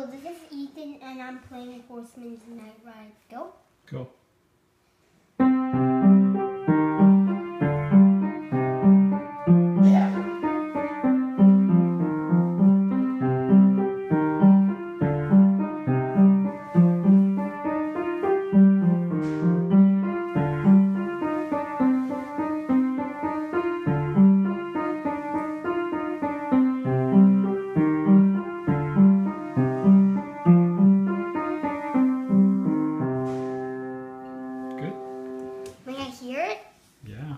So this is Ethan, and I'm playing Horseman's Night Ride. Go. Go. Good. I hear it? Yeah.